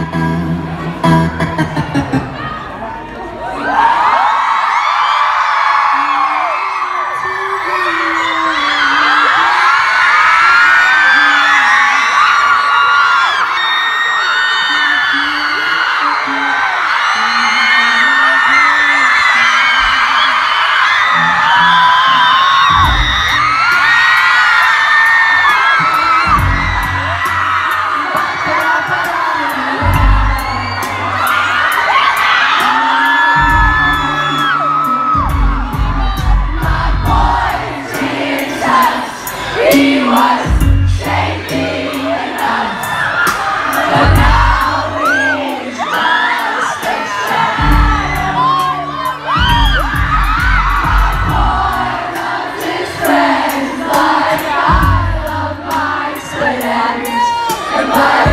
Thank Empire!